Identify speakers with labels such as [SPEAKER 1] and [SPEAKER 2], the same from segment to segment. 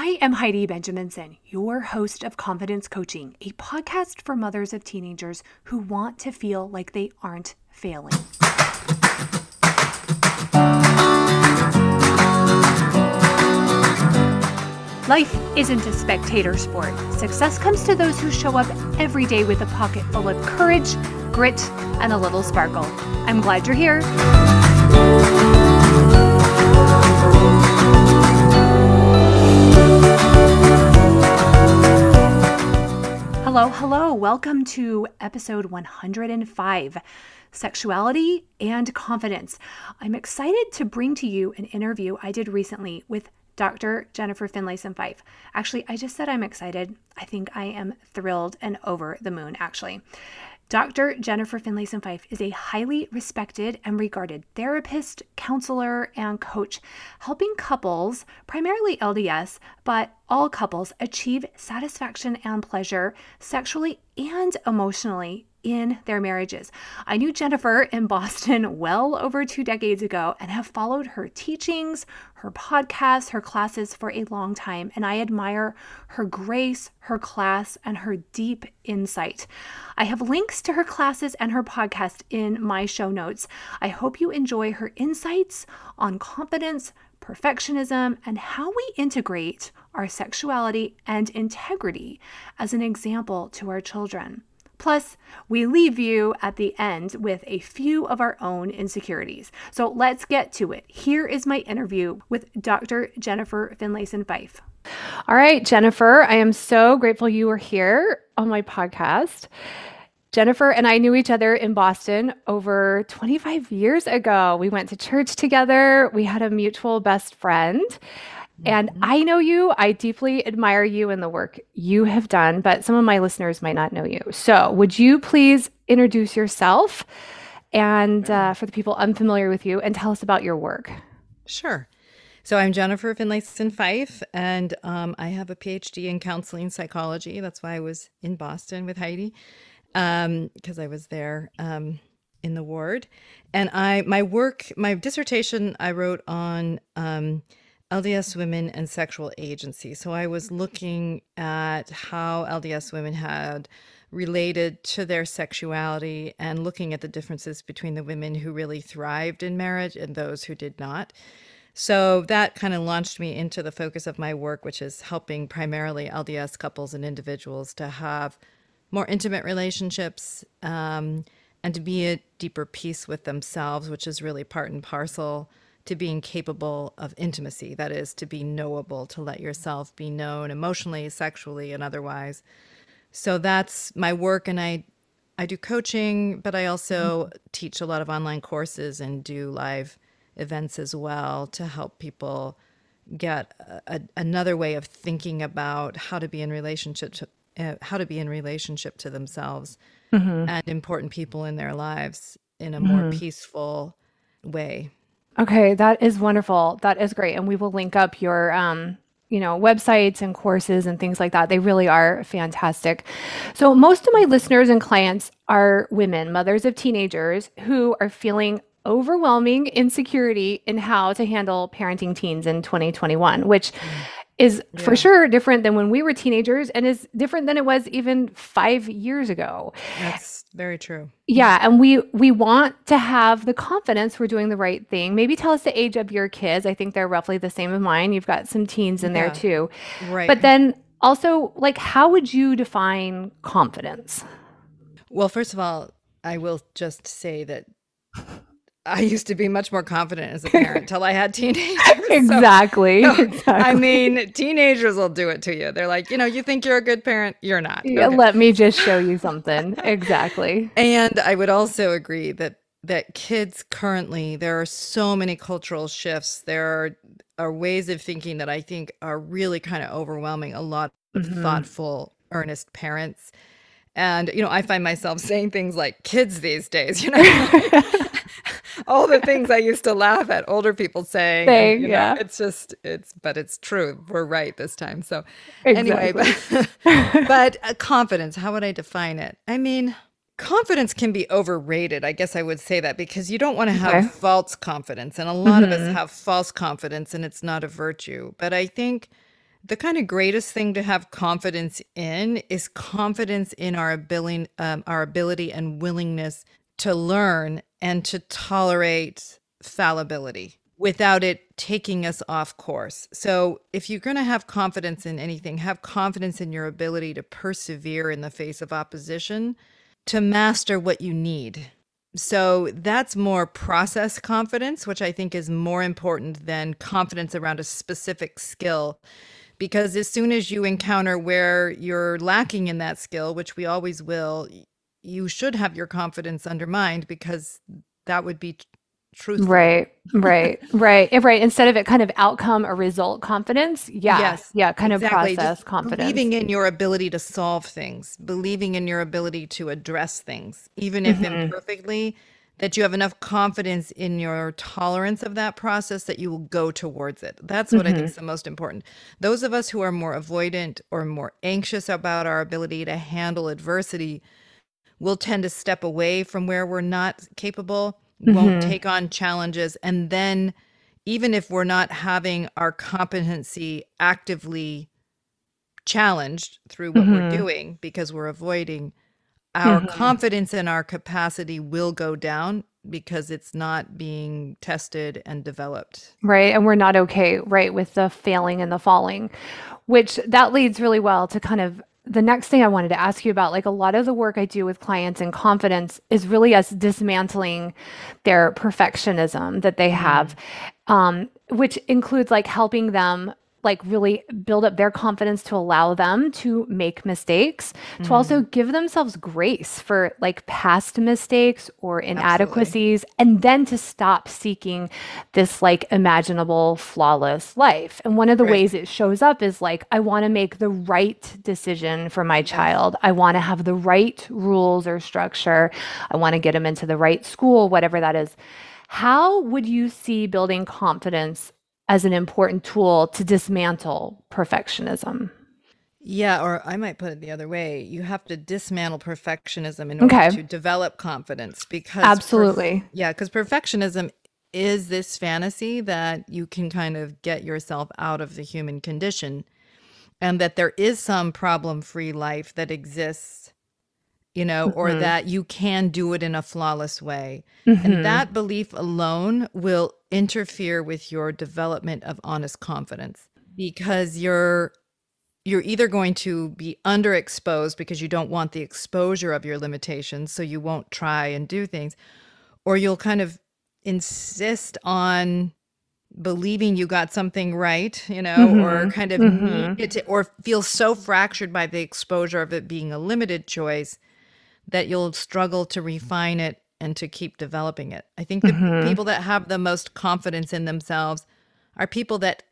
[SPEAKER 1] I am Heidi Benjaminsen, your host of Confidence Coaching, a podcast for mothers of teenagers who want to feel like they aren't failing. Life isn't a spectator sport. Success comes to those who show up every day with a pocket full of courage, grit, and a little sparkle. I'm glad you're here. Hello, hello. Welcome to episode 105 Sexuality and Confidence. I'm excited to bring to you an interview I did recently with Dr. Jennifer Finlayson Fife. Actually, I just said I'm excited. I think I am thrilled and over the moon, actually. Dr. Jennifer Finlayson Fife is a highly respected and regarded therapist, counselor, and coach, helping couples, primarily LDS, but all couples, achieve satisfaction and pleasure sexually and emotionally in their marriages. I knew Jennifer in Boston well over two decades ago and have followed her teachings, her podcasts, her classes for a long time, and I admire her grace, her class, and her deep insight. I have links to her classes and her podcast in my show notes. I hope you enjoy her insights on confidence, perfectionism, and how we integrate our sexuality and integrity as an example to our children. Plus, we leave you at the end with a few of our own insecurities. So let's get to it. Here is my interview with Dr. Jennifer Finlayson Fife. All right, Jennifer, I am so grateful you are here on my podcast. Jennifer and I knew each other in Boston over 25 years ago. We went to church together. We had a mutual best friend. And mm-hmm. I know you, I deeply admire you and the work you have done, but some of my listeners might not know you. So, would you please introduce yourself and uh, for the people unfamiliar with you and tell us about your work?
[SPEAKER 2] Sure. So, I'm Jennifer Finlayson Fife, and um, I have a PhD in counseling psychology. That's why I was in Boston with Heidi, because um, I was there. Um, in the ward and i my work my dissertation i wrote on um, LDS women and sexual agency. So I was looking at how LDS women had related to their sexuality and looking at the differences between the women who really thrived in marriage and those who did not. So that kind of launched me into the focus of my work, which is helping primarily LDS couples and individuals to have more intimate relationships um, and to be at deeper peace with themselves, which is really part and parcel to being capable of intimacy. That is, to be knowable, to let yourself be known emotionally, sexually, and otherwise. So that's my work, and I I do coaching, but I also mm-hmm. teach a lot of online courses and do live events as well to help people get a, another way of thinking about how to be in relationship to uh, how to be in relationship to themselves mm-hmm. and important people in their lives in a more mm-hmm. peaceful way.
[SPEAKER 1] Okay, that is wonderful. That is great. And we will link up your um, you know, websites and courses and things like that. They really are fantastic. So, most of my listeners and clients are women, mothers of teenagers who are feeling overwhelming insecurity in how to handle parenting teens in 2021, which is yeah. for sure different than when we were teenagers and is different than it was even 5 years ago.
[SPEAKER 2] That's very true.
[SPEAKER 1] Yeah, and we we want to have the confidence we're doing the right thing. Maybe tell us the age of your kids. I think they're roughly the same as mine. You've got some teens in yeah. there too.
[SPEAKER 2] Right.
[SPEAKER 1] But then also like how would you define confidence?
[SPEAKER 2] Well, first of all, I will just say that I used to be much more confident as a parent until I had teenagers.
[SPEAKER 1] exactly. So, exactly.
[SPEAKER 2] I mean, teenagers will do it to you. They're like, you know, you think you're a good parent, you're not.
[SPEAKER 1] Yeah, okay. Let me just show you something. exactly.
[SPEAKER 2] And I would also agree that that kids currently there are so many cultural shifts. There are are ways of thinking that I think are really kind of overwhelming a lot of mm-hmm. thoughtful, earnest parents. And you know, I find myself saying things like kids these days, you know. All the things I used to laugh at older people saying.
[SPEAKER 1] and, yeah.
[SPEAKER 2] Know, it's just, it's, but it's true. We're right this time. So, exactly. anyway, but, but uh, confidence, how would I define it? I mean, confidence can be overrated. I guess I would say that because you don't want to have okay. false confidence. And a lot mm-hmm. of us mm-hmm. have false confidence and it's not a virtue. But I think the kind of greatest thing to have confidence in is confidence in our ability, um, our ability and willingness to learn and to tolerate fallibility without it taking us off course. So, if you're going to have confidence in anything, have confidence in your ability to persevere in the face of opposition, to master what you need. So, that's more process confidence, which I think is more important than confidence around a specific skill. Because as soon as you encounter where you're lacking in that skill, which we always will, you should have your confidence undermined because that would be truthful.
[SPEAKER 1] Right, right, right, right. Instead of it kind of outcome or result confidence, yeah,
[SPEAKER 2] Yes,
[SPEAKER 1] yeah, kind of process
[SPEAKER 2] Just
[SPEAKER 1] confidence.
[SPEAKER 2] believing in your ability to solve things, believing in your ability to address things, even if
[SPEAKER 1] hmm
[SPEAKER 2] imperfectly, that you have enough confidence in your tolerance of that process that you will go towards it. That's what I think
[SPEAKER 1] hmm
[SPEAKER 2] is the most important. Those of us who are more avoidant or more anxious about our ability to handle adversity will tend to step away from where we're not capable, won't
[SPEAKER 1] hmm
[SPEAKER 2] take on challenges, and then even if we're not having our competency actively challenged through what we're
[SPEAKER 1] hmm
[SPEAKER 2] doing because we're avoiding, our
[SPEAKER 1] hmm
[SPEAKER 2] confidence in our capacity will go down because it's not being tested and developed.
[SPEAKER 1] Right. And we're not okay, right, with the failing and the falling, which that leads really well to kind of the next thing I wanted to ask you about. Like a lot of the work I do with clients in confidence is really us dismantling their perfectionism that they have,
[SPEAKER 2] Mm,
[SPEAKER 1] um, which includes like helping them like really build up their confidence to allow them to make mistakes to mm-hmm.
[SPEAKER 2] also
[SPEAKER 1] give themselves grace for like past mistakes or
[SPEAKER 2] absolutely.
[SPEAKER 1] inadequacies and then to stop seeking this like imaginable flawless life. And one of the
[SPEAKER 2] Right.
[SPEAKER 1] ways it shows up is like i want to make the right decision for my child. I want to have the right rules or structure. I want to get them into the right school whatever that is. How would you see building confidence as an important tool to dismantle perfectionism.
[SPEAKER 2] Yeah, or I might put it the other way. You have to dismantle perfectionism in order
[SPEAKER 1] Okay,
[SPEAKER 2] to develop confidence because perf
[SPEAKER 1] absolutely.
[SPEAKER 2] yeah, because perfectionism is this fantasy that you can kind of get yourself out of the human condition and that there is some problem-free life that exists, you know, or
[SPEAKER 1] hmm
[SPEAKER 2] that you can do it in a flawless way. And
[SPEAKER 1] hmm
[SPEAKER 2] that belief alone will interfere with your development of honest confidence because you're you're either going to be underexposed because you don't want the exposure of your limitations, so you won't try and do things, or you'll kind of insist on believing you got something right, you know, or
[SPEAKER 1] hmm
[SPEAKER 2] kind of need
[SPEAKER 1] hmm
[SPEAKER 2] it to, or feel so fractured by the exposure of it being a limited choice that you'll struggle to refine it and to keep developing it. I think the
[SPEAKER 1] hmm
[SPEAKER 2] people that have the most confidence in themselves are people that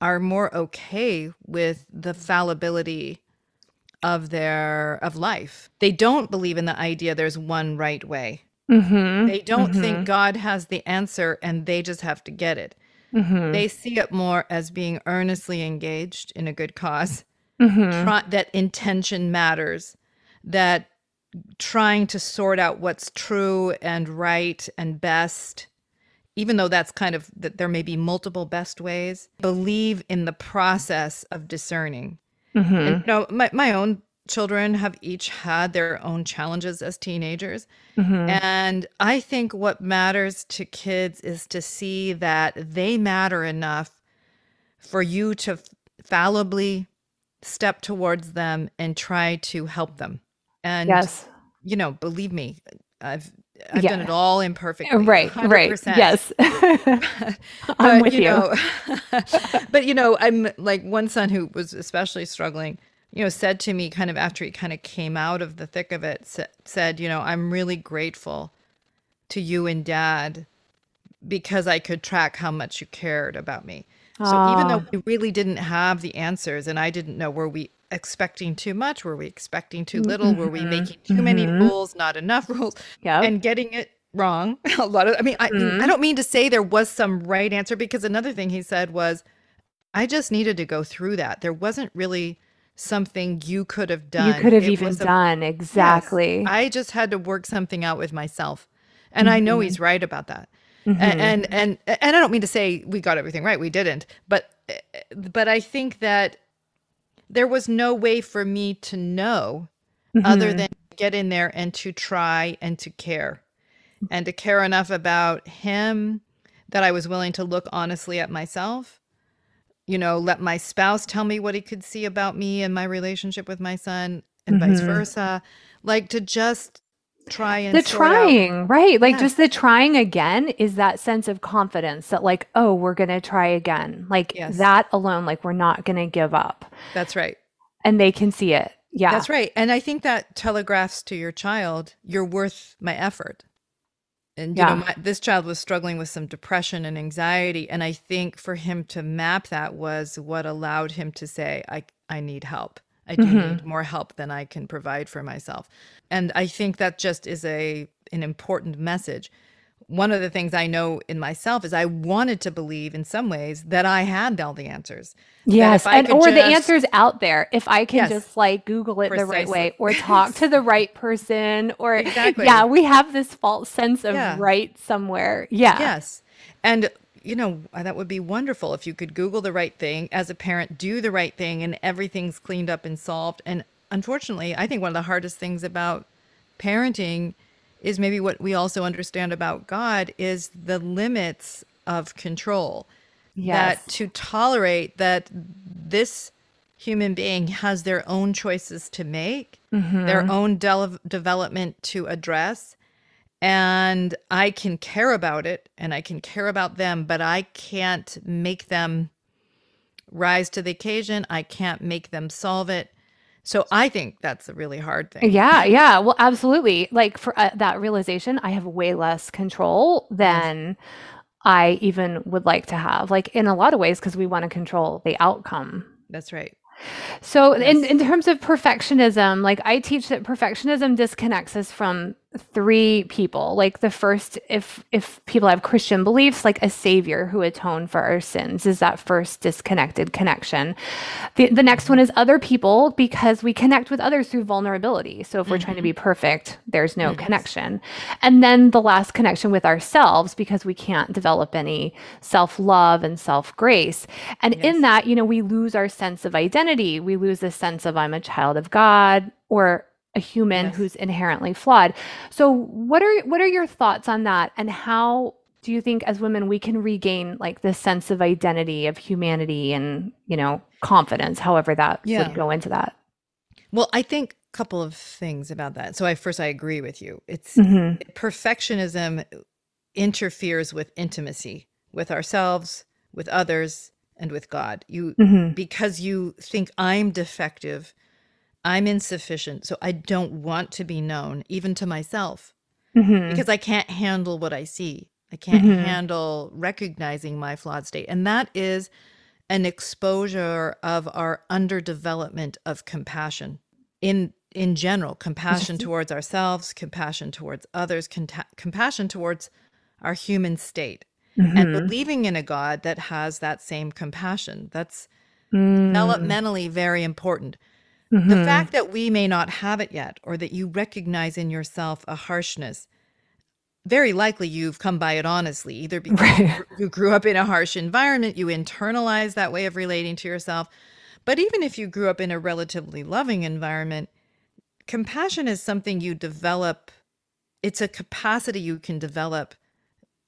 [SPEAKER 2] are more okay with the fallibility of their of life. They don't believe in the idea there's one right way.
[SPEAKER 1] hmm
[SPEAKER 2] They don't think
[SPEAKER 1] hmm
[SPEAKER 2] God has the answer and they just have to get it.
[SPEAKER 1] hmm
[SPEAKER 2] They see it more as being earnestly engaged in a good cause,
[SPEAKER 1] hmm
[SPEAKER 2] try, that intention matters, that trying to sort out what's true and right and best, even though that's kind of that there may be multiple best ways, believe in the process of discerning. And
[SPEAKER 1] hmm
[SPEAKER 2] you know, my, my own children have each had their own challenges as teenagers.
[SPEAKER 1] hmm
[SPEAKER 2] And I think what matters to kids is to see that they matter enough for you to fallibly step towards them and try to help them. And
[SPEAKER 1] Yes.
[SPEAKER 2] you know, believe me, I've I've done it all imperfectly,
[SPEAKER 1] Right. Right.
[SPEAKER 2] 100%.
[SPEAKER 1] Yes.
[SPEAKER 2] But,
[SPEAKER 1] I'm with
[SPEAKER 2] you
[SPEAKER 1] you.
[SPEAKER 2] know, but you know, I'm like one son who was especially struggling, you know, said to me kind of after he kind of came out of the thick of it, sa- said, you know, I'm really grateful to you and dad because I could track how much you cared about me. So even though we really didn't have the answers and I didn't know, where we expecting too much? Were we expecting too little? Were we
[SPEAKER 1] mm-hmm.
[SPEAKER 2] making too many
[SPEAKER 1] Mm-hmm.
[SPEAKER 2] rules, not enough rules,
[SPEAKER 1] Yep.
[SPEAKER 2] and getting it wrong? A lot of, I mean, I, I
[SPEAKER 1] hmm
[SPEAKER 2] don't mean to say there was some right answer because another thing he said was, I just needed to go through that. There wasn't really something you could have done.
[SPEAKER 1] You could have
[SPEAKER 2] It
[SPEAKER 1] even
[SPEAKER 2] a,
[SPEAKER 1] done
[SPEAKER 2] yes,
[SPEAKER 1] exactly.
[SPEAKER 2] I just had to work something out with myself. And I know he's right about that. A-
[SPEAKER 1] hmm
[SPEAKER 2] And and and I don't mean to say we got everything right. We didn't. But but I think that there was no way for me to know other
[SPEAKER 1] Mhm.
[SPEAKER 2] than get in there and to try and to care and to care enough about him that I was willing to look honestly at myself. You know, let my spouse tell me what he could see about me and my relationship with my son and vice
[SPEAKER 1] Mhm.
[SPEAKER 2] versa. Like to just try and
[SPEAKER 1] The
[SPEAKER 2] sort out.
[SPEAKER 1] trying, right? Like
[SPEAKER 2] Yes.
[SPEAKER 1] just the trying again is that sense of confidence that like, oh, we're going to try again. Like
[SPEAKER 2] Yes.
[SPEAKER 1] that alone, like we're not going to give up.
[SPEAKER 2] That's right.
[SPEAKER 1] And they can see it. Yeah.
[SPEAKER 2] That's right. And I think that telegraphs to your child, you're worth my effort. And you know,
[SPEAKER 1] Yeah.
[SPEAKER 2] my, this child was struggling with some depression and anxiety, and I think for him to map that was what allowed him to say, "I I need help. I do
[SPEAKER 1] Mhm.
[SPEAKER 2] need more help than I can provide for myself." And I think that just is a an important message. One of the things I know in myself is I wanted to believe in some ways that I had all the answers.
[SPEAKER 1] Yes, and or the answers out there. If I can
[SPEAKER 2] Yes.
[SPEAKER 1] just like Google it the right way or talk to the right person or
[SPEAKER 2] Exactly.
[SPEAKER 1] yeah, we have this false sense of
[SPEAKER 2] Yeah.
[SPEAKER 1] right somewhere. Yeah.
[SPEAKER 2] Yes. And, you know, that would be wonderful if you could Google the right thing as a parent, do the right thing, and everything's cleaned up and solved. And unfortunately, I think one of the hardest things about parenting is maybe what we also understand about God is the limits of control.
[SPEAKER 1] Yes.
[SPEAKER 2] That to tolerate that this human being has their own choices to make, their mm-hmm. own del- development to address, and I can care about it and I can care about them, but I can't make them rise to the occasion. I can't make them solve it. So I think that's a really hard thing.
[SPEAKER 1] Yeah, yeah. Well, absolutely. Like for uh, that realization, I have way less control than I even would like to have. Like in a lot of ways, because we want to control the outcome.
[SPEAKER 2] That's right.
[SPEAKER 1] So in, in terms of perfectionism, like I teach that perfectionism disconnects us from three people. Like the first, if if people have Christian beliefs, like a savior who atoned for our sins is that first disconnected connection. The the next one is other people because we connect with others through vulnerability. So if we're trying to be mm-hmm. perfect, there's no connection. And then the last connection with ourselves because we can't develop any self-love and self-grace. And in that, you know, we lose our sense of identity. We lose the sense of I'm a child of God or a human
[SPEAKER 2] Yes.
[SPEAKER 1] who's inherently flawed. So what are what are your thoughts on that and how do you think as women we can regain like this sense of identity of humanity and, you know, confidence, however that
[SPEAKER 2] Yeah.
[SPEAKER 1] would go into that?
[SPEAKER 2] Well, I think a couple of things about that. So I first I agree with you. It's
[SPEAKER 1] Mhm.
[SPEAKER 2] perfectionism interferes with intimacy with ourselves, with others, and with God. You
[SPEAKER 1] Mhm.
[SPEAKER 2] because you think I'm defective, I'm insufficient, so I don't want to be known even to myself
[SPEAKER 1] Mhm.
[SPEAKER 2] because I can't handle what I see. I can't
[SPEAKER 1] Mhm.
[SPEAKER 2] handle recognizing my flawed state. And that is an exposure of our underdevelopment of compassion in in general compassion towards ourselves compassion towards others conta- compassion towards our human state and
[SPEAKER 1] Mhm.
[SPEAKER 2] believing in a god that has that same compassion that's
[SPEAKER 1] Mm.
[SPEAKER 2] developmentally very important
[SPEAKER 1] Mhm.
[SPEAKER 2] the fact that we may not have it yet or that you recognize in yourself a harshness very likely you've come by it honestly either because you
[SPEAKER 1] Right.
[SPEAKER 2] you grew up in a harsh environment you internalize that way of relating to yourself but even if you grew up in a relatively loving environment compassion is something you develop it's a capacity you can develop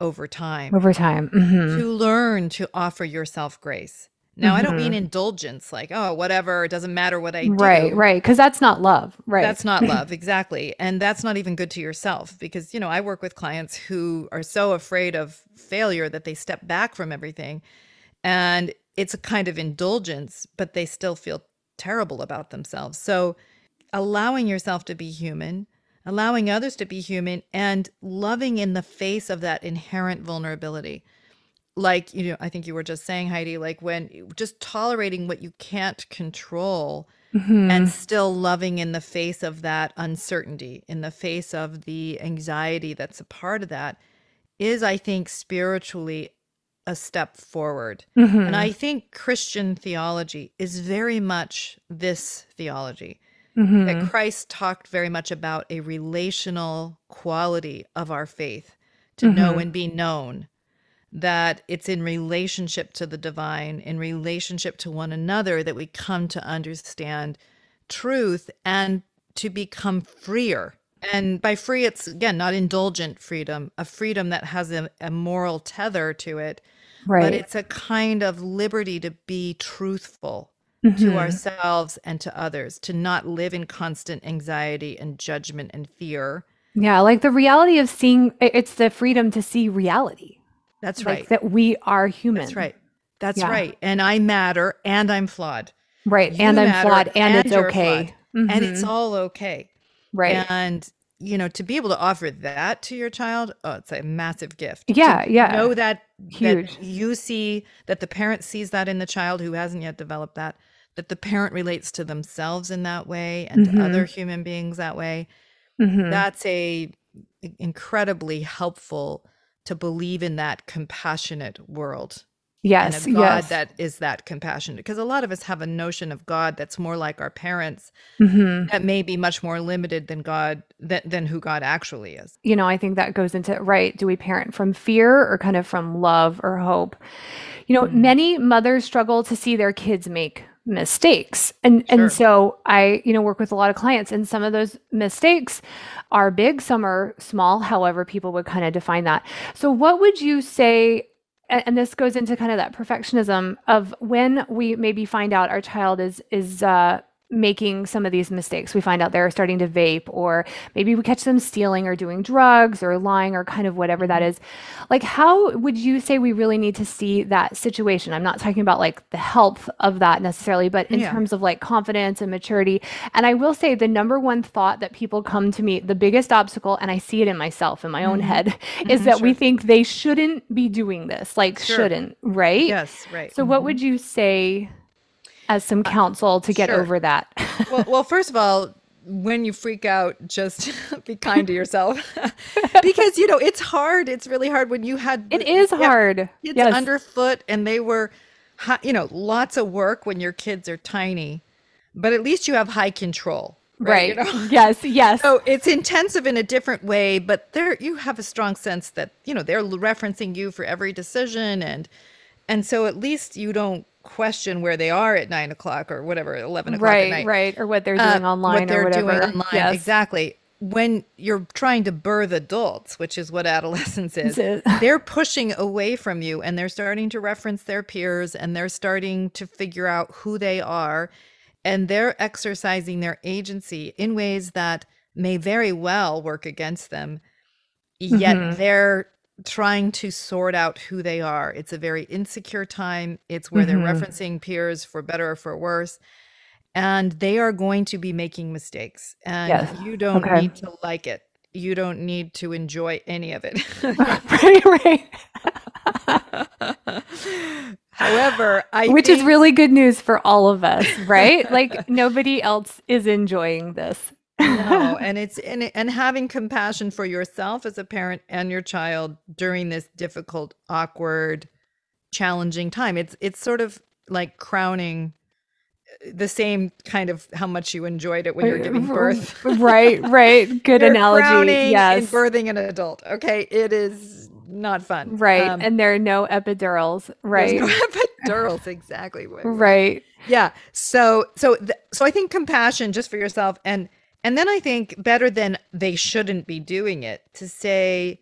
[SPEAKER 2] over time
[SPEAKER 1] Over time. Mhm.
[SPEAKER 2] to learn to offer yourself grace now i don't mean
[SPEAKER 1] Mhm.
[SPEAKER 2] indulgence like oh whatever it doesn't matter what i do.
[SPEAKER 1] Right, right. Because that's not love. Right.
[SPEAKER 2] that's not love, exactly. And that's not even good to yourself because, you know, I work with clients who are so afraid of failure that they step back from everything. And it's a kind of indulgence, but they still feel terrible about themselves. So, allowing yourself to be human, allowing others to be human, and loving in the face of that inherent vulnerability. Like, you know, I think you were just saying, Heidi, like when just tolerating what you can't control
[SPEAKER 1] Mhm.
[SPEAKER 2] and still loving in the face of that uncertainty, in the face of the anxiety that's a part of that, is, I think, spiritually a step forward.
[SPEAKER 1] Mhm.
[SPEAKER 2] And I think Christian theology is very much this theology
[SPEAKER 1] Mhm.
[SPEAKER 2] that Christ talked very much about a relational quality of our faith to know
[SPEAKER 1] Mhm.
[SPEAKER 2] and be known. That it's in relationship to the divine, in relationship to one another, that we come to understand truth and to become freer. And by free, it's again not indulgent freedom, a freedom that has a, a moral tether to it,
[SPEAKER 1] Right.
[SPEAKER 2] but it's a kind of liberty to be truthful to
[SPEAKER 1] Mhm.
[SPEAKER 2] ourselves and to others, to not live in constant anxiety and judgment and fear.
[SPEAKER 1] Yeah, like the reality of seeing it's the freedom to see reality.
[SPEAKER 2] That's
[SPEAKER 1] Like
[SPEAKER 2] right.
[SPEAKER 1] that we are human.
[SPEAKER 2] That's right. That's
[SPEAKER 1] Yeah.
[SPEAKER 2] right. And I matter and I'm flawed.
[SPEAKER 1] Right.
[SPEAKER 2] You
[SPEAKER 1] and I'm flawed and, it's
[SPEAKER 2] you're
[SPEAKER 1] okay.
[SPEAKER 2] And it's
[SPEAKER 1] Mhm.
[SPEAKER 2] all okay.
[SPEAKER 1] right.
[SPEAKER 2] And you know, to be able to offer that to your child, oh, it's a massive gift. To
[SPEAKER 1] Yeah, yeah.
[SPEAKER 2] Know that
[SPEAKER 1] Huge.
[SPEAKER 2] that you see that the parent sees that in the child who hasn't yet developed that, that the parent relates to themselves in that way and
[SPEAKER 1] Mhm.
[SPEAKER 2] to other human beings that way.
[SPEAKER 1] Mhm.
[SPEAKER 2] That's a incredibly helpful to believe in that compassionate world
[SPEAKER 1] yes.
[SPEAKER 2] and a God
[SPEAKER 1] yes.
[SPEAKER 2] that is that compassionate. Because a lot of us have a notion of God that's more like our parents,
[SPEAKER 1] Mhm.
[SPEAKER 2] that may be much more limited than God than, than who God actually is.
[SPEAKER 1] you know, I think that goes into right. Do we parent from fear or kind of from love or hope? You know,
[SPEAKER 2] Mhm.
[SPEAKER 1] many mothers struggle to see their kids make mistakes. And
[SPEAKER 2] Sure.
[SPEAKER 1] and so I, you know, work with a lot of clients and some of those mistakes are big, some are small, however people would kind of define that. So what would you say and this goes into kind of that perfectionism of when we maybe find out our child is is uh making some of these mistakes. We find out they're starting to vape, or maybe we catch them stealing or doing drugs or lying or kind of whatever that is. Like, how would you say we really need to see that situation? I'm not talking about like the health of that necessarily, but in
[SPEAKER 2] Yeah.
[SPEAKER 1] terms of like confidence and maturity. And I will say the number one thought that people come to me, the biggest obstacle, and I see it in myself in my own
[SPEAKER 2] Mhm.
[SPEAKER 1] head, is
[SPEAKER 2] Mhm,
[SPEAKER 1] that we think they shouldn't be doing this, like,
[SPEAKER 2] Sure.
[SPEAKER 1] shouldn't, right?
[SPEAKER 2] Yes, right.
[SPEAKER 1] So, what
[SPEAKER 2] Mhm.
[SPEAKER 1] would you say as some uh, counsel to get
[SPEAKER 2] sure.
[SPEAKER 1] over that?
[SPEAKER 2] well, well, first of all, when you freak out, just be kind to yourself because you know it's hard. It's really hard when you had
[SPEAKER 1] it is hard.
[SPEAKER 2] kids
[SPEAKER 1] Yes.
[SPEAKER 2] underfoot and they were, you know, lots of work when your kids are tiny, but at least you have high control, right?
[SPEAKER 1] right.
[SPEAKER 2] You know?
[SPEAKER 1] Yes. Yes.
[SPEAKER 2] So it's intensive in a different way, but there you have a strong sense that you know they're referencing you for every decision, and and so at least you don't question where they are at nine o'clock or whatever, eleven o'clock at
[SPEAKER 1] right.
[SPEAKER 2] night.
[SPEAKER 1] Right. Or what they're doing online
[SPEAKER 2] what they're
[SPEAKER 1] or whatever.
[SPEAKER 2] doing online,
[SPEAKER 1] Yes.
[SPEAKER 2] exactly. When you're trying to birth adults, which is what adolescence is, they're pushing away from you and they're starting to reference their peers and they're starting to figure out who they are and they're exercising their agency in ways that may very well work against them yet
[SPEAKER 1] Mhm.
[SPEAKER 2] they're trying to sort out who they are it's a very insecure time it's where
[SPEAKER 1] Mhm.
[SPEAKER 2] they're referencing peers for better or for worse and they are going to be making mistakes and
[SPEAKER 1] Yes.
[SPEAKER 2] you don't
[SPEAKER 1] Okay.
[SPEAKER 2] need to like it you don't need to enjoy any of it
[SPEAKER 1] right. Right.
[SPEAKER 2] However, I
[SPEAKER 1] Which is really good news for all of us, right? like nobody else is enjoying this.
[SPEAKER 2] No, and it's and and having compassion for yourself as a parent and your child during this difficult, awkward, challenging time. It's it's sort of like crowning uh, the same kind of how much you enjoyed it when you're giving birth.
[SPEAKER 1] right. Right. Good analogy.
[SPEAKER 2] crowning
[SPEAKER 1] Yes.
[SPEAKER 2] and birthing an adult. Okay, it is not fun.
[SPEAKER 1] Right.
[SPEAKER 2] Um,
[SPEAKER 1] and there are no epidurals. Right.
[SPEAKER 2] no epidurals, exactly.
[SPEAKER 1] right.
[SPEAKER 2] yeah so so th- so i think compassion just for yourself and and then i think better than they shouldn't be doing it to say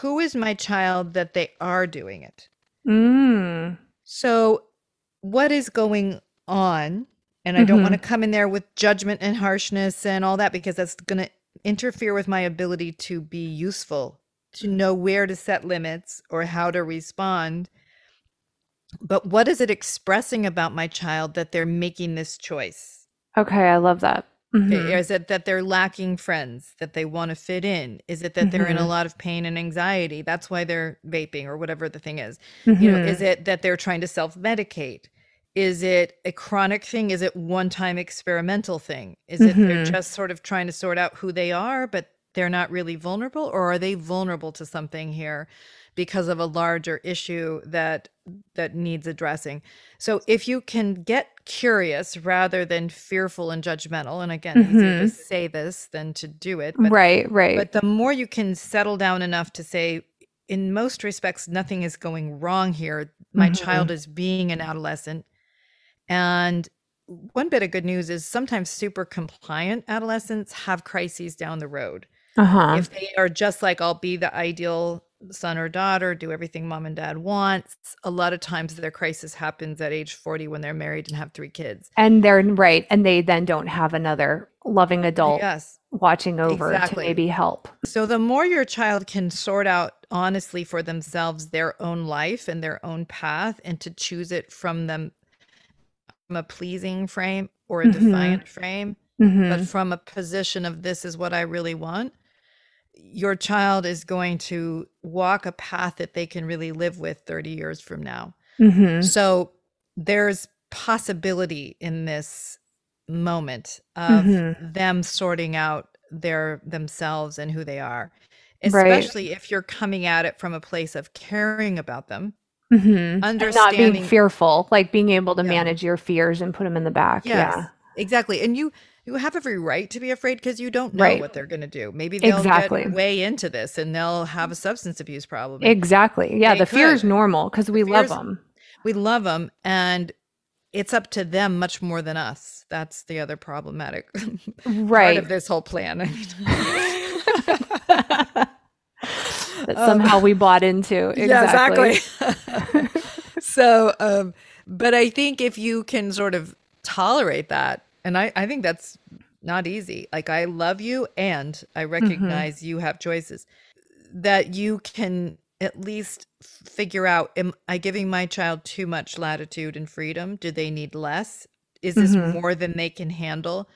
[SPEAKER 2] who is my child that they are doing it
[SPEAKER 1] Mm.
[SPEAKER 2] so what is going on and i don't
[SPEAKER 1] Mhm.
[SPEAKER 2] want to come in there with judgment and harshness and all that because that's going to interfere with my ability to be useful to know where to set limits or how to respond but what is it expressing about my child that they're making this choice
[SPEAKER 1] Okay. I love that.
[SPEAKER 2] Okay,
[SPEAKER 1] Mhm.
[SPEAKER 2] Is it that they're lacking friends, that they want to fit in? Is it that they're in a
[SPEAKER 1] Mhm.
[SPEAKER 2] lot of pain and anxiety? That's why they're vaping or whatever the thing is. You know, is it that they're trying to self medicate? Is it a chronic thing? Is it one time experimental thing? Is it they're
[SPEAKER 1] Mhm.
[SPEAKER 2] just sort of trying to sort out who they are, but they're not really vulnerable? Or are they vulnerable to something here because of a larger issue that that needs addressing? So if you can get curious rather than fearful and judgmental, and again, easier to
[SPEAKER 1] Mhm.
[SPEAKER 2] say this than to do it, but
[SPEAKER 1] right. Right.
[SPEAKER 2] but the more you can settle down enough to say, in most respects, nothing is going wrong here. My
[SPEAKER 1] Mhm.
[SPEAKER 2] child is being an adolescent. And one bit of good news is sometimes super compliant adolescents have crises down the road.
[SPEAKER 1] Uh-huh.
[SPEAKER 2] If they are just like, I'll be the ideal son or daughter, do everything mom and dad wants, a lot of times their crisis happens at age 40 when they're married and have three kids.
[SPEAKER 1] And they're right, and they then don't have another loving adult
[SPEAKER 2] Yes.
[SPEAKER 1] watching over to maybe help.
[SPEAKER 2] So the more your child can sort out honestly for themselves their own life and their own path and to choose it from them from a pleasing frame or a
[SPEAKER 1] Mhm.
[SPEAKER 2] defiant frame,
[SPEAKER 1] Mhm.
[SPEAKER 2] but from a position of this is what I really want, your child is going to walk a path that they can really live with 30 years from now.
[SPEAKER 1] Mhm.
[SPEAKER 2] So there's possibility in this moment of
[SPEAKER 1] Mhm.
[SPEAKER 2] them sorting out their themselves and who they are.
[SPEAKER 1] Right.
[SPEAKER 2] Especially if you're coming at it from a place of caring about them,
[SPEAKER 1] Mhm. And not being fearful, like being able to
[SPEAKER 2] Yeah.
[SPEAKER 1] manage your fears and put them in the back.
[SPEAKER 2] Yes,
[SPEAKER 1] Yeah.
[SPEAKER 2] exactly. And you you have every right to be afraid because you don't know
[SPEAKER 1] Right.
[SPEAKER 2] what they're going to do. Maybe they'll
[SPEAKER 1] Exactly.
[SPEAKER 2] get way into this and they'll have a substance abuse problem.
[SPEAKER 1] Exactly. Yeah,
[SPEAKER 2] They
[SPEAKER 1] the fear is normal because we love them.
[SPEAKER 2] we love them and it's up to them much more than us. That's the other problematic part of this whole plan.
[SPEAKER 1] that somehow we bought into. Exactly.
[SPEAKER 2] Yeah, exactly. so, um, but I think if you can sort of tolerate that, and I, I think that's not easy. Like, I love you and I recognize you have choices, that you can at least figure out am I giving my child too much latitude and freedom? Do they need less? Is this
[SPEAKER 1] Mhm.
[SPEAKER 2] more than they can handle?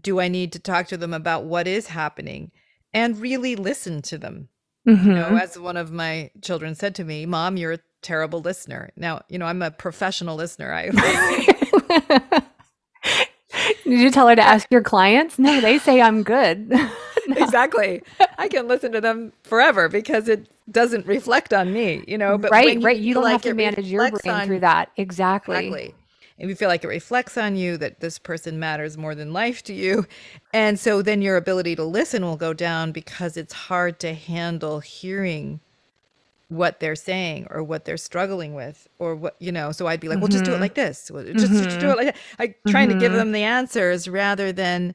[SPEAKER 2] Do I need to talk to them about what is happening and really listen to them?
[SPEAKER 1] Mhm.
[SPEAKER 2] you know, as one of my children said to me, Mom, you're a terrible listener. Now, you know, I'm a professional listener. I
[SPEAKER 1] Did you tell her to ask your clients? No, they say I'm good.
[SPEAKER 2] exactly. I can listen to them forever because it doesn't reflect on me, you know. But
[SPEAKER 1] right,
[SPEAKER 2] when
[SPEAKER 1] right. You don't have to manage your brain
[SPEAKER 2] on-
[SPEAKER 1] through that. Exactly.
[SPEAKER 2] Exactly. And you feel like it reflects on you that this person matters more than life to you. And so then your ability to listen will go down because it's hard to handle hearing what they're saying or what they're struggling with or what you know so i'd be like well just do it
[SPEAKER 1] Mhm.
[SPEAKER 2] like this just, just do it like that like trying to give
[SPEAKER 1] Mhm.
[SPEAKER 2] them the answers rather than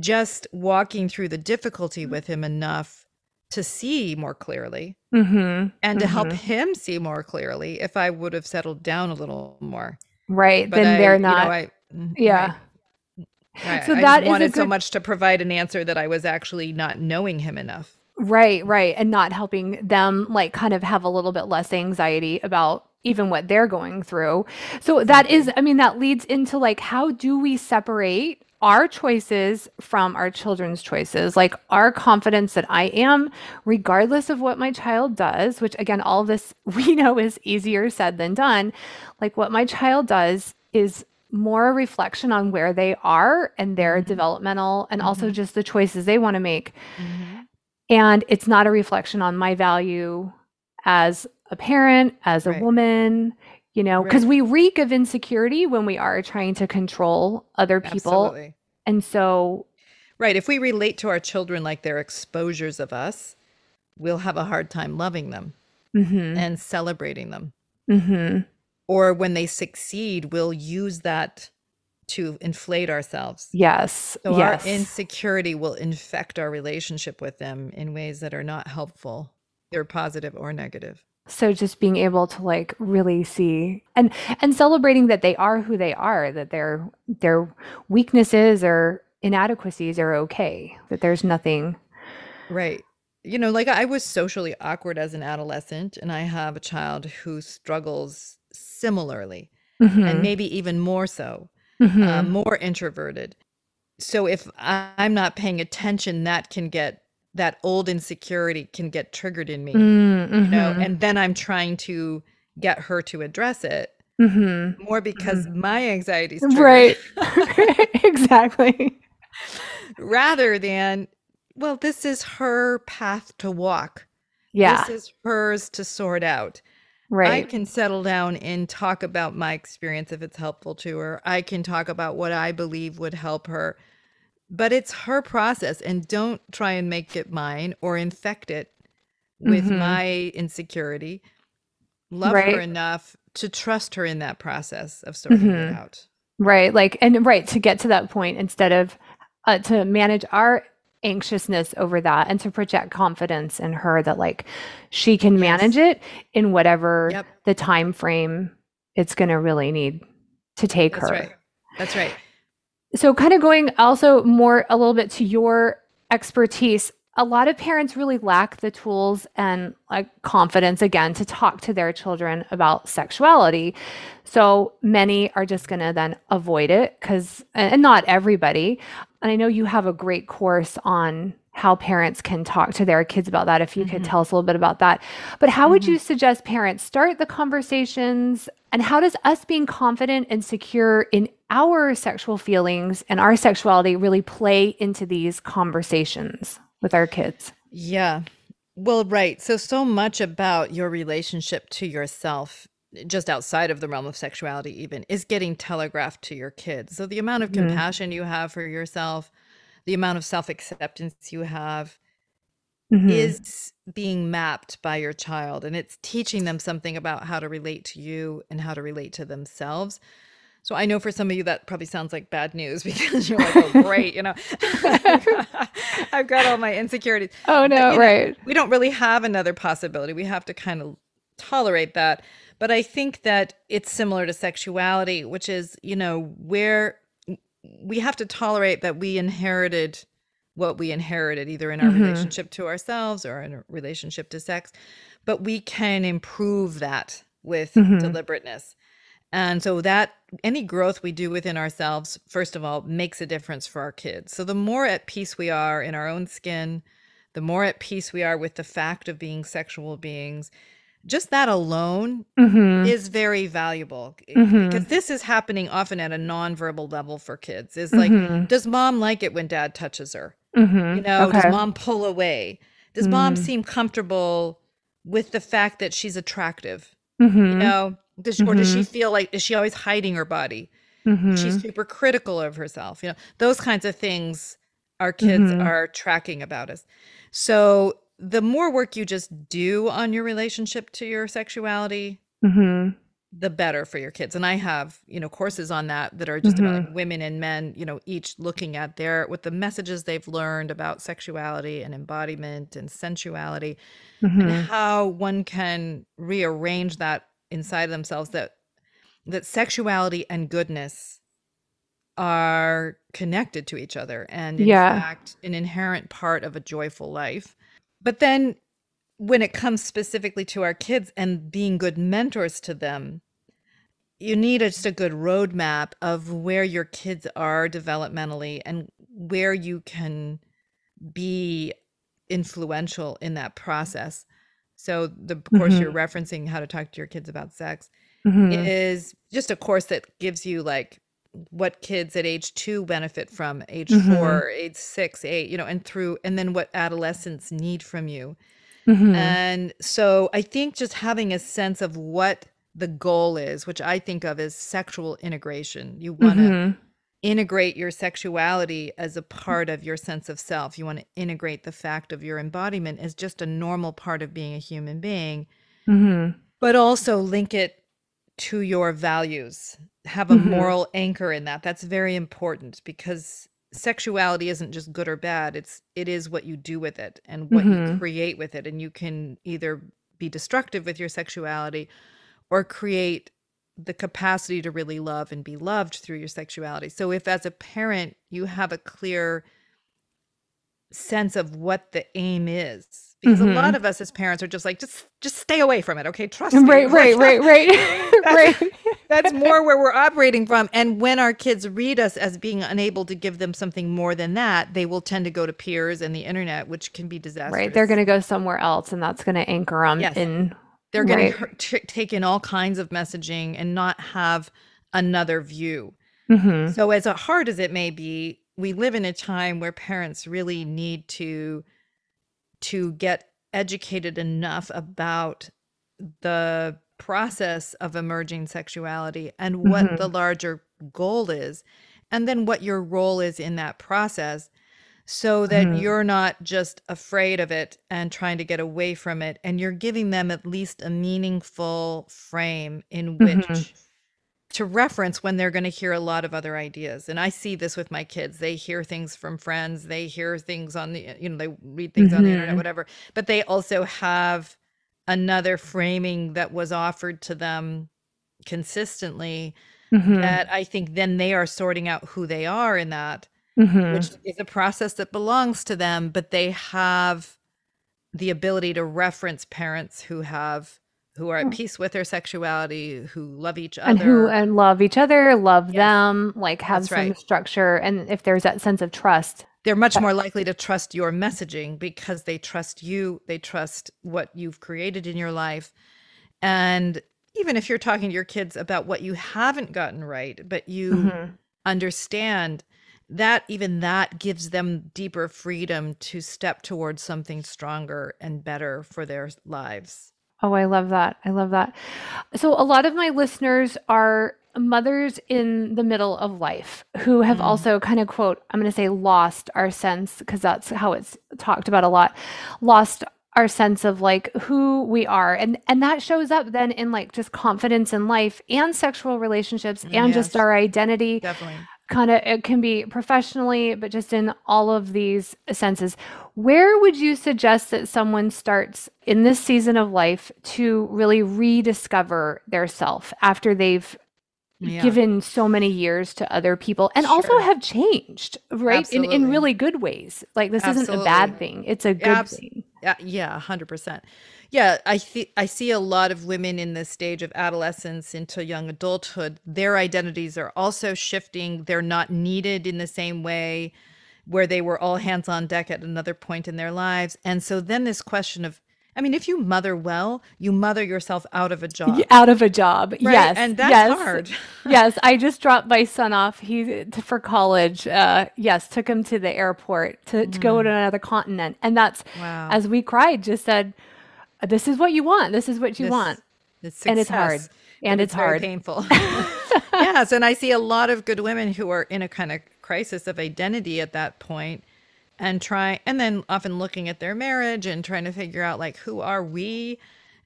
[SPEAKER 2] just walking through the difficulty with him enough to see more clearly
[SPEAKER 1] Mm-hmm.
[SPEAKER 2] and to help him see more clearly if i would have settled down a little more
[SPEAKER 1] Right.
[SPEAKER 2] but
[SPEAKER 1] then
[SPEAKER 2] I,
[SPEAKER 1] they're
[SPEAKER 2] you know,
[SPEAKER 1] not.
[SPEAKER 2] I, mm,
[SPEAKER 1] yeah.
[SPEAKER 2] right.
[SPEAKER 1] So
[SPEAKER 2] I
[SPEAKER 1] that a
[SPEAKER 2] wanted so much to provide an answer that I was actually not knowing him enough.
[SPEAKER 1] Right, right. And not helping them like kind of have a little bit less anxiety about even what they're going through. So that is, mm-hmm. I mean, that leads into like, how do we separate our choices from our children's choices? Like our confidence that I am, regardless of what my child does, which again, all of this we know is easier said than done. Like what my child does is more a reflection on where they are and their mm-hmm. developmental and also mm-hmm. just the choices they want to make and it's not a reflection on my value as a parent as a
[SPEAKER 2] Right.
[SPEAKER 1] woman you know because
[SPEAKER 2] Right.
[SPEAKER 1] we reek of insecurity when we are trying to control other people
[SPEAKER 2] Absolutely.
[SPEAKER 1] and so
[SPEAKER 2] Right. If we relate to our children like they're exposures of us, we'll have a hard time loving them
[SPEAKER 1] mhm,
[SPEAKER 2] and celebrating them.
[SPEAKER 1] mhm.
[SPEAKER 2] Or when they succeed, we'll use that to inflate ourselves.
[SPEAKER 1] yes
[SPEAKER 2] So
[SPEAKER 1] yes
[SPEAKER 2] our insecurity will infect our relationship with them in ways that are not helpful, either positive or negative.
[SPEAKER 1] so just being able to like really see and and celebrating that they are who they are that their their weaknesses or inadequacies are okay that there's nothing
[SPEAKER 2] Right. You know, like I was socially awkward as an adolescent, and I have a child who struggles similarly,
[SPEAKER 1] Mhm,
[SPEAKER 2] and maybe even more so,
[SPEAKER 1] mhm.
[SPEAKER 2] uh, more introverted. So if I'm not paying attention, that can get that old insecurity can get triggered in me,
[SPEAKER 1] Mm,
[SPEAKER 2] you know,
[SPEAKER 1] mhm,
[SPEAKER 2] and then I'm trying to get her to address it
[SPEAKER 1] mhm.
[SPEAKER 2] more because my anxiety's triggered.
[SPEAKER 1] Right. exactly.
[SPEAKER 2] rather than, well, this is her path to walk.
[SPEAKER 1] Yeah.
[SPEAKER 2] This is hers to sort out. I can settle down and talk about my experience if it's helpful to her. I can talk about what I believe would help her. But it's her process and don't try and make it mine or infect it with
[SPEAKER 1] Mhm.
[SPEAKER 2] my insecurity, love her enough to trust her in that process of sorting it
[SPEAKER 1] Mhm.
[SPEAKER 2] out.
[SPEAKER 1] Right. Like, and right to get to that point instead of uh, to manage our anxiousness over that and to project confidence in her that like she can manage it in whatever
[SPEAKER 2] Yep.
[SPEAKER 1] the time frame it's going to really need to take
[SPEAKER 2] That's
[SPEAKER 1] her.
[SPEAKER 2] right. That's right.
[SPEAKER 1] So, kind of going also more a little bit to your expertise, a lot of parents really lack the tools and like confidence again to talk to their children about sexuality. So, many are just going to then avoid it because, and not everybody. And I know you have a great course on how parents can talk to their kids about that. If you could
[SPEAKER 2] Mhm.
[SPEAKER 1] tell us a little bit about that. But how would
[SPEAKER 2] Mhm.
[SPEAKER 1] you suggest parents start the conversations? And how does us being confident and secure in our sexual feelings and our sexuality really play into these conversations with our kids?
[SPEAKER 2] Yeah. Well, right. So, so much about your relationship to yourself, just outside of the realm of sexuality, even, is getting telegraphed to your kids. So, the amount of
[SPEAKER 1] Mhm.
[SPEAKER 2] compassion you have for yourself, the amount of self acceptance you have
[SPEAKER 1] Mhm.
[SPEAKER 2] is being mapped by your child, and it's teaching them something about how to relate to you and how to relate to themselves. So, I know for some of you that probably sounds like bad news because you're like, oh, great, you know, I've got all my insecurities
[SPEAKER 1] oh
[SPEAKER 2] but
[SPEAKER 1] no,
[SPEAKER 2] know
[SPEAKER 1] right.
[SPEAKER 2] we don't really have another possibility we have to kind of tolerate that but i think that it's similar to sexuality which is you know where we have to tolerate that we inherited what we inherited either in our
[SPEAKER 1] Mhm.
[SPEAKER 2] relationship to ourselves or in a relationship to sex but we can improve that with
[SPEAKER 1] Mhm.
[SPEAKER 2] deliberateness and so that any growth we do within ourselves, first of all, makes a difference for our kids. So the more at peace we are in our own skin, the more at peace we are with the fact of being sexual beings, just that alone
[SPEAKER 1] Mhm.
[SPEAKER 2] is very valuable
[SPEAKER 1] Mhm.
[SPEAKER 2] because this is happening often at a nonverbal level for kids. Is like,
[SPEAKER 1] Mhm.
[SPEAKER 2] does mom like it when dad touches her?
[SPEAKER 1] Mhm.
[SPEAKER 2] You know,
[SPEAKER 1] Okay.
[SPEAKER 2] does mom pull away? Does mom
[SPEAKER 1] Mm.
[SPEAKER 2] seem comfortable with the fact that she's attractive? You
[SPEAKER 1] Mhm.
[SPEAKER 2] know, does or does she
[SPEAKER 1] Mhm.
[SPEAKER 2] feel like is she always hiding her body? She's
[SPEAKER 1] Mhm.
[SPEAKER 2] super critical of herself. You know, those kinds of things our kids
[SPEAKER 1] Mhm.
[SPEAKER 2] are tracking about us. So the more work you just do on your relationship to your sexuality,
[SPEAKER 1] Mhm.
[SPEAKER 2] the better for your kids. And I have, you know, courses on that that are just about
[SPEAKER 1] Mhm.
[SPEAKER 2] like women and men, you know, each looking at their with the messages they've learned about sexuality and embodiment and sensuality and
[SPEAKER 1] Mhm.
[SPEAKER 2] how one can rearrange that inside themselves that that sexuality and goodness are connected to each other and in
[SPEAKER 1] Yeah.
[SPEAKER 2] fact an inherent part of a joyful life. But then when it comes specifically to our kids and being good mentors to them, you need a, just a good roadmap of where your kids are developmentally and where you can be influential in that process. So the course you're
[SPEAKER 1] Mhm.
[SPEAKER 2] referencing, how to talk to your kids about sex,
[SPEAKER 1] Mhm.
[SPEAKER 2] is just a course that gives you like what kids at age two benefit from, age
[SPEAKER 1] Mhm.
[SPEAKER 2] four, age six, eight, you know, and through, and then what adolescents need from you.
[SPEAKER 1] Mhm.
[SPEAKER 2] And so I think just having a sense of what the goal is, which I think of as sexual integration. You want to
[SPEAKER 1] Mhm.
[SPEAKER 2] Integrate your sexuality as a part of your sense of self. You want to integrate the fact of your embodiment as just a normal part of being a human being,
[SPEAKER 1] Mhm.
[SPEAKER 2] but also link it to your values. Have a
[SPEAKER 1] Mhm.
[SPEAKER 2] moral anchor in that. That's very important because sexuality isn't just good or bad. It's it is what you do with it and what you
[SPEAKER 1] Mhm.
[SPEAKER 2] create with it and you can either be destructive with your sexuality or create the capacity to really love and be loved through your sexuality. So if as a parent you have a clear sense of what the aim is because a lot
[SPEAKER 1] Mhm.
[SPEAKER 2] of us as parents are just like just just stay away from it okay trust me
[SPEAKER 1] Right, right, right, right.
[SPEAKER 2] That's-
[SPEAKER 1] right.
[SPEAKER 2] that's more where we're operating from and when our kids read us as being unable to give them something more than that they will tend to go to peers and the internet which can be disastrous
[SPEAKER 1] Right. They're going to go somewhere else and that's going to anchor them
[SPEAKER 2] Yes.
[SPEAKER 1] in.
[SPEAKER 2] They're going
[SPEAKER 1] right.
[SPEAKER 2] to take in all kinds of messaging and not have another view
[SPEAKER 1] Mhm.
[SPEAKER 2] So, as hard as it may be, we live in a time where parents really need to to get educated enough about the process of emerging sexuality and what the larger goal is, and then what your role is in that process, so that
[SPEAKER 1] Mhm.
[SPEAKER 2] you're not just afraid of it and trying to get away from it and you're giving them at least a meaningful frame in
[SPEAKER 1] Mhm.
[SPEAKER 2] which to reference when they're going to hear a lot of other ideas and i see this with my kids they hear things from friends they hear things on the you know they read things on the internet
[SPEAKER 1] Mhm.
[SPEAKER 2] whatever but they also have another framing that was offered to them consistently
[SPEAKER 1] Mhm.
[SPEAKER 2] that i think then they are sorting out who they are in that
[SPEAKER 1] Mhm.
[SPEAKER 2] which is a process that belongs to them, but they have the ability to reference parents who have who are at
[SPEAKER 1] Mm.
[SPEAKER 2] peace with their sexuality, who love each other,
[SPEAKER 1] and who and love each other, love
[SPEAKER 2] Yes,
[SPEAKER 1] them, like have
[SPEAKER 2] that's
[SPEAKER 1] some
[SPEAKER 2] right.
[SPEAKER 1] structure, and if there's that sense of trust.
[SPEAKER 2] They're much more likely to trust your messaging because they trust you, they trust what you've created in your life. And even if you're talking to your kids about what you haven't gotten right, but you
[SPEAKER 1] Mhm.
[SPEAKER 2] understand that even that gives them deeper freedom to step towards something stronger and better for their lives.
[SPEAKER 1] Oh, I love that. I love that. So, a lot of my listeners are mothers in the middle of life who have
[SPEAKER 2] Mm.
[SPEAKER 1] also kind of quote, I'm going to say lost our sense because that's how it's talked about a lot. Lost our sense of like who we are and and that shows up then in like just confidence in life and sexual relationships and just our identity
[SPEAKER 2] definitely.
[SPEAKER 1] Kind of it can be professionally but just in all of these senses. Where would you suggest that someone starts in this season of life to really rediscover their self after they've
[SPEAKER 2] Yeah,
[SPEAKER 1] given so many years to other people and also have changed right in in really good ways? Like this isn't a bad thing it's a good
[SPEAKER 2] Abs-
[SPEAKER 1] thing Uh,
[SPEAKER 2] yeah, yeah, 100%. Yeah, I th- I see a lot of women in this stage of adolescence into young adulthood. Their identities are also shifting. They're not needed in the same way where they were all hands on deck at another point in their lives. And so then this question of I mean, if you mother well, you mother yourself out of a job.
[SPEAKER 1] Out of a job
[SPEAKER 2] Right?
[SPEAKER 1] yes
[SPEAKER 2] And that's
[SPEAKER 1] yes
[SPEAKER 2] hard.
[SPEAKER 1] yes, I just dropped my son off. He to, for college. Uh, yes, took him to the airport to, to go to another continent, and that's
[SPEAKER 2] Mm. Wow.
[SPEAKER 1] as we cried, just said, "This is what you want. This is what you
[SPEAKER 2] This
[SPEAKER 1] want,"
[SPEAKER 2] this
[SPEAKER 1] and it's hard, and it's
[SPEAKER 2] very
[SPEAKER 1] hard.
[SPEAKER 2] painful. yes, and I see a lot of good women who are in a kind of crisis of identity at that point and try and then often looking at their marriage and trying to figure out like who are we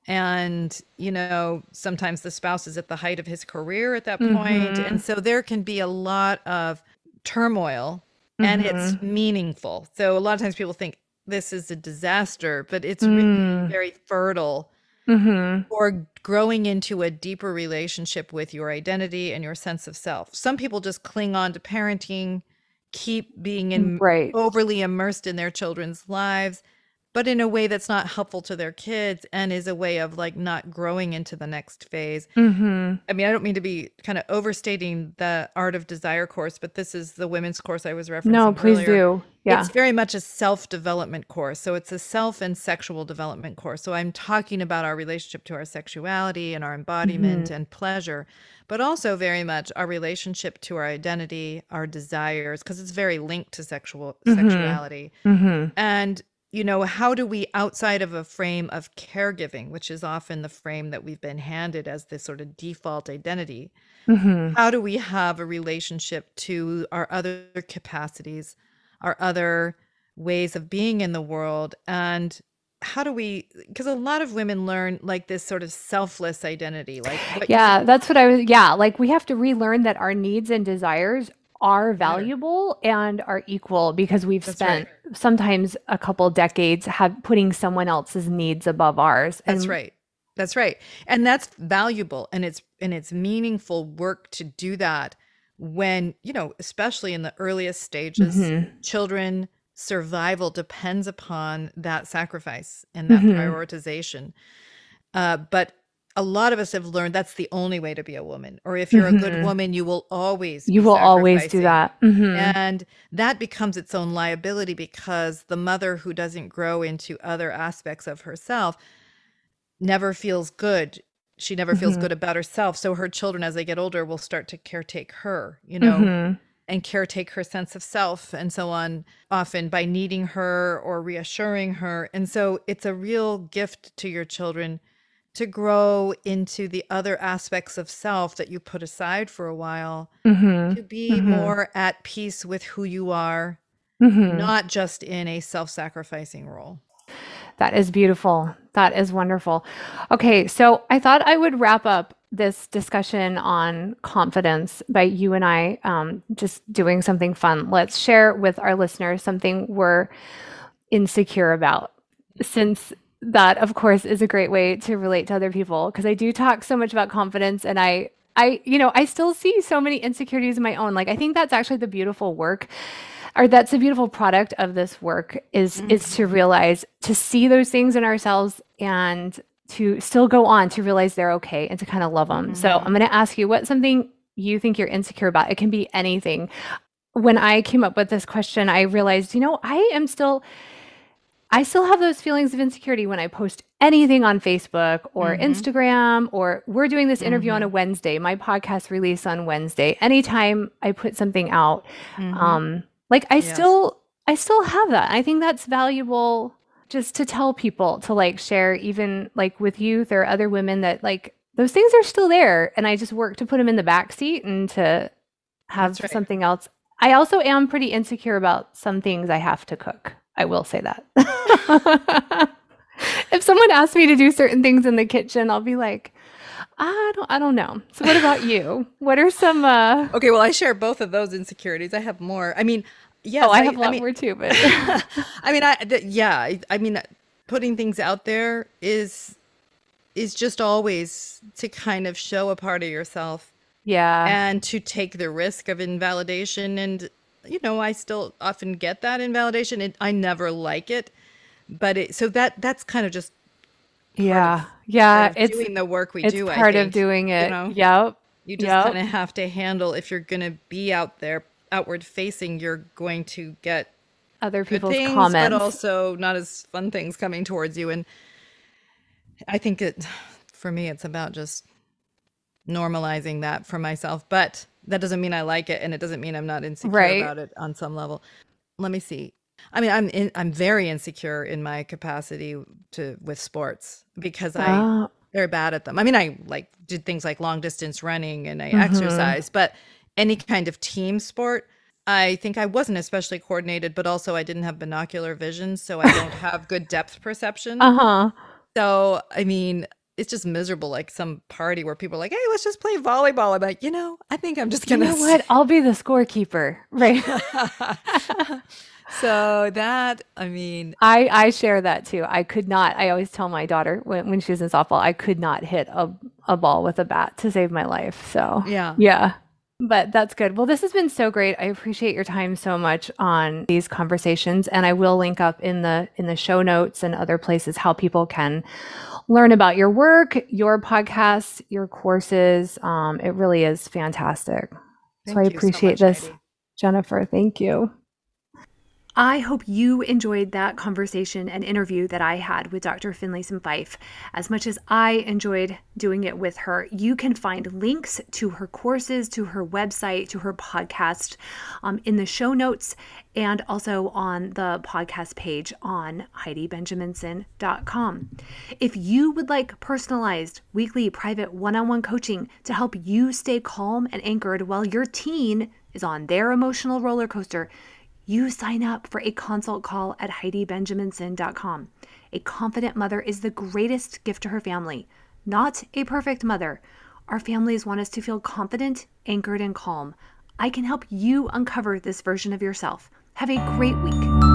[SPEAKER 2] and you know sometimes the spouse is at the height of his career at that point
[SPEAKER 1] Mhm.
[SPEAKER 2] and so there can be a lot of turmoil and it's
[SPEAKER 1] Mm-hmm.
[SPEAKER 2] meaningful so a lot of times people think this is a disaster but it's really
[SPEAKER 1] Mm.
[SPEAKER 2] very fertile
[SPEAKER 1] Mm-hmm.
[SPEAKER 2] or growing into a deeper relationship with your identity and your sense of self. Some people just cling on to parenting, keep being in
[SPEAKER 1] Right.
[SPEAKER 2] overly immersed in their children's lives, but in a way that's not helpful to their kids and is a way of like not growing into the next phase.
[SPEAKER 1] Mm-hmm.
[SPEAKER 2] I mean, I don't mean to be kind of overstating the Art of Desire course, but this is the women's course I was referencing
[SPEAKER 1] No, please
[SPEAKER 2] earlier.
[SPEAKER 1] do. Yeah.
[SPEAKER 2] It's very much a self development course. So it's a self and sexual development course. So I'm talking about our relationship to our sexuality and our embodiment
[SPEAKER 1] Mm-hmm.
[SPEAKER 2] and pleasure, but also very much our relationship to our identity, our desires, because it's very linked to sexual
[SPEAKER 1] Mhm.
[SPEAKER 2] sexuality.
[SPEAKER 1] Mm-hmm.
[SPEAKER 2] And you know, how do we outside of a frame of caregiving, which is often the frame that we've been handed as this sort of default identity,
[SPEAKER 1] Mm-hmm.
[SPEAKER 2] how do we have a relationship to our other capacities, our other ways of being in the world? And how do we, because a lot of women learn like this sort of selfless identity, like
[SPEAKER 1] Yeah, that's what I was. Yeah, like we have to relearn that our needs and desires are valuable and are equal because we've
[SPEAKER 2] That's right.
[SPEAKER 1] spent sometimes a couple decades have putting someone else's needs above ours.
[SPEAKER 2] That's
[SPEAKER 1] And
[SPEAKER 2] right. That's right. And that's valuable and it's and it's meaningful work to do that when, you know, especially in the earliest stages,
[SPEAKER 1] Mhm.
[SPEAKER 2] children survival depends upon that sacrifice and that
[SPEAKER 1] Mhm.
[SPEAKER 2] prioritization. Uh, but a lot of us have learned that's the only way to be a woman. Or if you're a good
[SPEAKER 1] Mhm.
[SPEAKER 2] woman, you will always
[SPEAKER 1] You will always do that. hmm
[SPEAKER 2] And that becomes its own liability because the mother who doesn't grow into other aspects of herself never feels good. She never feels
[SPEAKER 1] Mhm.
[SPEAKER 2] good about herself. So her children, as they get older, will start to caretake her, you know,
[SPEAKER 1] Mhm.
[SPEAKER 2] and caretake her sense of self and so on, often by needing her or reassuring her. And so it's a real gift to your children to grow into the other aspects of self that you put aside for a while
[SPEAKER 1] Mhm.
[SPEAKER 2] to be
[SPEAKER 1] Mhm.
[SPEAKER 2] more at peace with who you are mm-hmm. not just in a self sacrificing role.
[SPEAKER 1] That is beautiful. That is wonderful. Okay, so I thought I would wrap up this discussion on confidence by you and I um, just doing something fun. Let's share with our listeners something we're insecure about, since that, of course, is a great way to relate to other people. Because I do talk so much about confidence, and I, I, you know, I still see so many insecurities of my own. Like I think that's actually the beautiful work or that's a beautiful product of this work is mm-hmm. is to realize to see those things in ourselves and to still go on to realize they're okay and to kind of love them. Mm-hmm. So I'm going to ask you what's something you think you're insecure about. It can be anything. When I came up with this question, I realized, you know, I am still I still have those feelings of insecurity when I post anything on Facebook or mm-hmm. Instagram or we're doing this interview mm-hmm. on a mm-hmm. Wednesday, my podcast release on Wednesday. Anytime I put something out, mm-hmm. um, like I yes. still I still have that. I think that's valuable just to tell people to like share even like with youth or other women that like those things are still there and I just work to put them in the back seat and to have right. something else. I also am pretty insecure about some things I have to cook. I will say that. if someone asks me to do certain things in the kitchen, I'll be like, I don't I don't know. So what about you? What are some uh
[SPEAKER 2] Okay, well I share both of those insecurities. I have more. I mean, yeah,
[SPEAKER 1] oh, I have I, a lot I mean, more too, but
[SPEAKER 2] I mean, I th- yeah, I, I mean putting things out there is is just always to kind of show a part of yourself.
[SPEAKER 1] Yeah.
[SPEAKER 2] And to take the risk of invalidation and you know, I still often get that invalidation. It, I never like it, but it so that that's kind of just
[SPEAKER 1] yeah, yeah.
[SPEAKER 2] It's doing the work we
[SPEAKER 1] it's
[SPEAKER 2] do.
[SPEAKER 1] Part of doing it. You know? Yep.
[SPEAKER 2] You just
[SPEAKER 1] yep.
[SPEAKER 2] kind of have to handle if you're going to be out there, outward facing. You're going to get
[SPEAKER 1] other people's
[SPEAKER 2] things,
[SPEAKER 1] comments,
[SPEAKER 2] but also not as fun things coming towards you. And I think it, for me, it's about just normalizing that for myself. But that doesn't mean I like it, and it doesn't mean I'm not insecure right. about it on some level. Let me see. I mean, I'm in, I'm very insecure in my capacity to with sports because I uh, very bad at them. I mean, I like did things like long distance running and I mm-hmm. exercise, but any kind of team sport, I think I wasn't especially coordinated, but also I didn't have binocular vision, so I don't have good depth perception.
[SPEAKER 1] Uh huh.
[SPEAKER 2] So I mean, it's just miserable. Like some party where people are like, "Hey, let's just play volleyball." I'm like, you know, I think I'm just gonna.
[SPEAKER 1] You know what? I'll be the scorekeeper, right?
[SPEAKER 2] so that I mean,
[SPEAKER 1] I I share that too. I could not. I always tell my daughter when when she was in softball, I could not hit a a ball with a bat to save my life. So
[SPEAKER 2] yeah,
[SPEAKER 1] yeah. But that's good. Well, this has been so great. I appreciate your time so much on these conversations and I will link up in the in the show notes and other places how people can learn about your work, your podcasts, your courses. Um, it really is fantastic. Thank so I appreciate so much, this, Heidi. Jennifer. Thank you. I hope you enjoyed that conversation and interview that I had with Dr. Finlayson Fife. As much as I enjoyed doing it with her, you can find links to her courses, to her website, to her podcast um, in the show notes and also on the podcast page on HeidiBenjaminsen.com. If you would like personalized weekly private one on one coaching to help you stay calm and anchored while your teen is on their emotional roller coaster, you sign up for a consult call at HeidiBenjaminsen.com. A confident mother is the greatest gift to her family, not a perfect mother. Our families want us to feel confident, anchored, and calm. I can help you uncover this version of yourself. Have a great week.